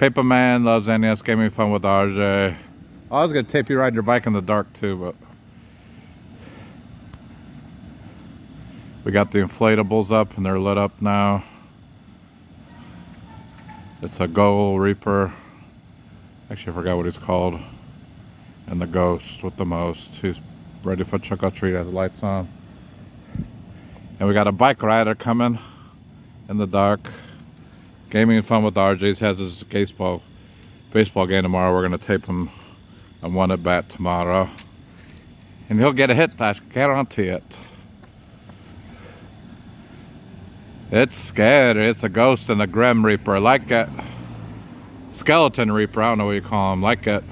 Paper Man, Loves NES, Gaming Fun with RJ. I was gonna tape you riding your bike in the dark too, but we got the inflatables up and they're lit up now. It's a Goal Reaper. Actually, I forgot what he's called. And the Ghost with the most. He's ready for trick or treat. Has lights on. And we got a bike rider coming in the dark. Gaming and fun with RJ's has his baseball baseball game tomorrow. We're gonna tape him on one at bat tomorrow. And he'll get a hit, I guarantee it. It's scary. It's a ghost and a grim reaper. Like it. Skeleton reaper, I don't know what you call him. Like it.